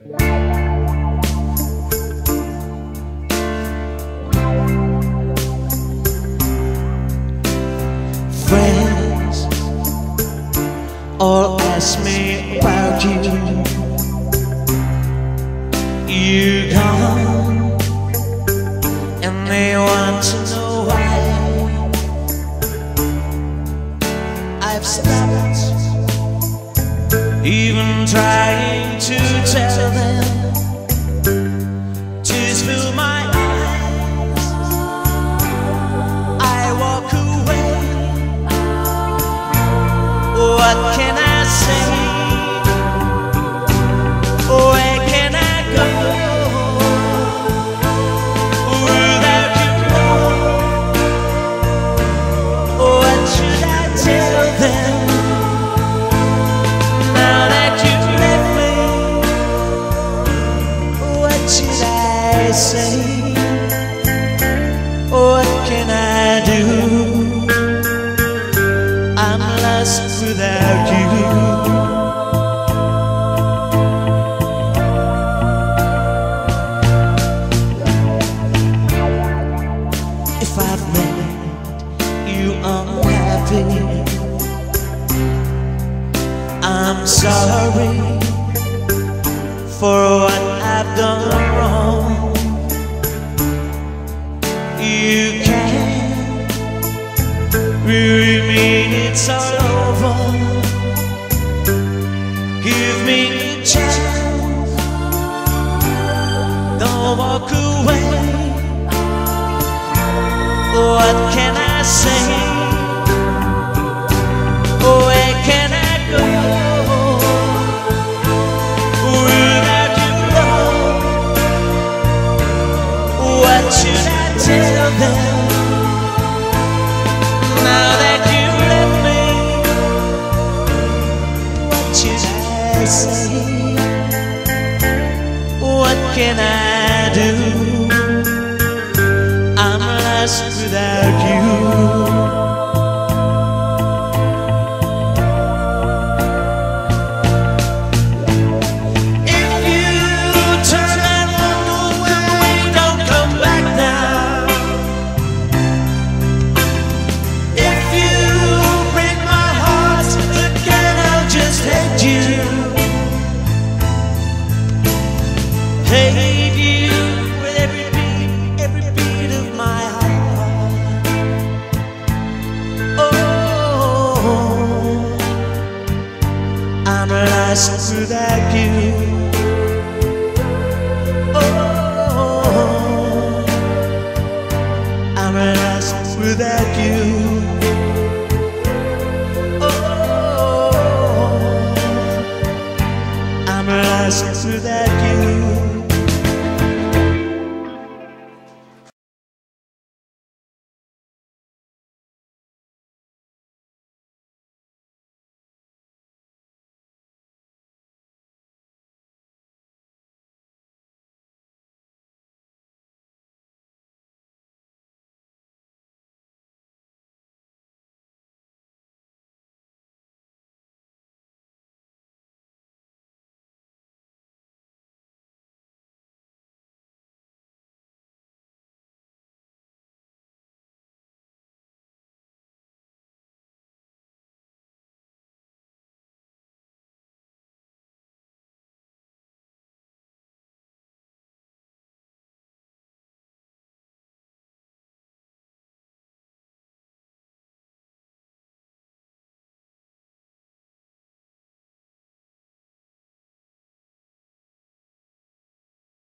Friends all ask me about you. You gone, and they want to know why. I've stopped, even trying to tell say? What can I do? I'm lost without you. If I've made you unhappy, I'm sorry for what I've done wrong. You can't really mean it's all over. Give me a chance. Don't walk away. What can I say? Can I do? I'm lost without you. I'm lost without you. Oh, I'm lost without you. Oh, I'm lost without